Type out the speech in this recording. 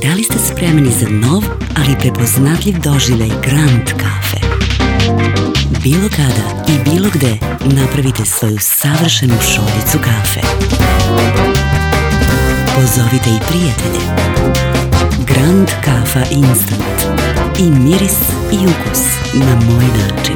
Da li ste spremni za nov, ali prepoznatljiv doživljaj Grand Kafe. Bilo kada i bilo gde napravite svoju savršenu šoljicu kafe. Pozovite i prijatelje. Grand Kafa Instant. I miris i ukus na moj način.